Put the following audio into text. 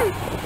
Woo!